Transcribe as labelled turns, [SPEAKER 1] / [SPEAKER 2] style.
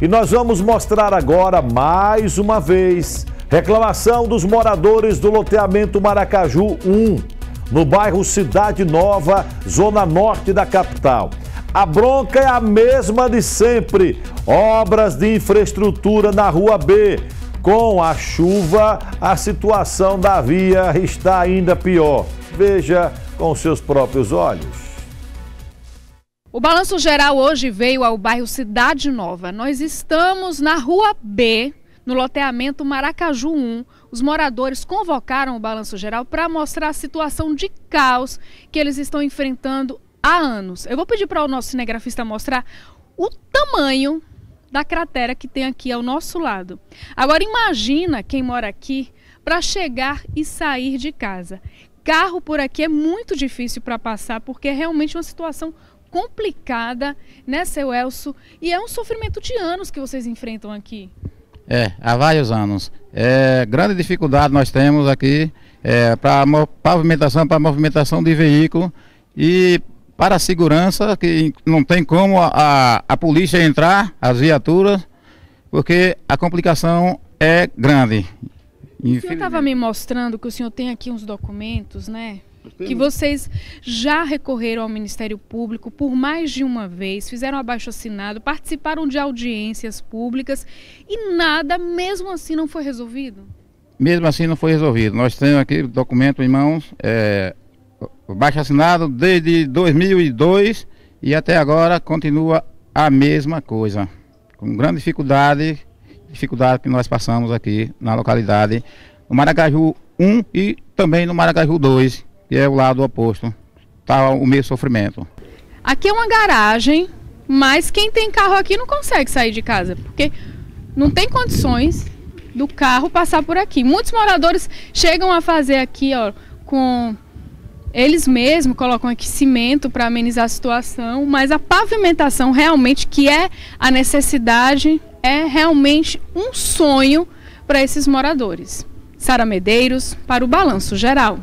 [SPEAKER 1] E nós vamos mostrar agora mais uma vez reclamação dos moradores do loteamento Maracaju 1, no bairro Cidade Nova, zona norte da capital. A bronca é a mesma de sempre: obras de infraestrutura na Rua B. Com a chuva, a situação da via está ainda pior. Veja com seus próprios olhos.
[SPEAKER 2] O balanço geral hoje veio ao bairro Cidade Nova. Nós estamos na Rua B, no loteamento Maracaju 1. Os moradores convocaram o balanço geral para mostrar a situação de caos que eles estão enfrentando há anos. Eu vou pedir para o nosso cinegrafista mostrar o tamanho da cratera que tem aqui ao nosso lado. Agora imagina quem mora aqui para chegar e sair de casa. Carro por aqui é muito difícil para passar porque é realmente uma situação complicada, né, seu Elso? E é um sofrimento de anos que vocês enfrentam aqui.
[SPEAKER 3] É, há vários anos. É, grande dificuldade nós temos aqui é, para pavimentação, para movimentação de veículo e para a segurança, que não tem como a, a, a polícia entrar, as viaturas, porque a complicação é grande.
[SPEAKER 2] O senhor estava me mostrando que o senhor tem aqui uns documentos, né? Que vocês já recorreram ao Ministério Público por mais de uma vez, fizeram abaixo assinado, participaram de audiências públicas e nada, mesmo assim, não foi resolvido?
[SPEAKER 3] Mesmo assim não foi resolvido. Nós temos aqui o documento em mãos, é, baixo assinado desde 2002 e até agora continua a mesma coisa. Com grande dificuldade, dificuldade que nós passamos aqui na localidade, no Maracaju 1 e também no Maracaju 2, que é o lado oposto. Tá o mesmo sofrimento.
[SPEAKER 2] Aqui é uma garagem, mas quem tem carro aqui não consegue sair de casa, porque não tem condições do carro passar por aqui. Muitos moradores chegam a fazer aqui, ó, com eles mesmos colocam aqui cimento para amenizar a situação, mas a pavimentação realmente que é a necessidade é realmente um sonho para esses moradores. Sara Medeiros para o Balanço Geral.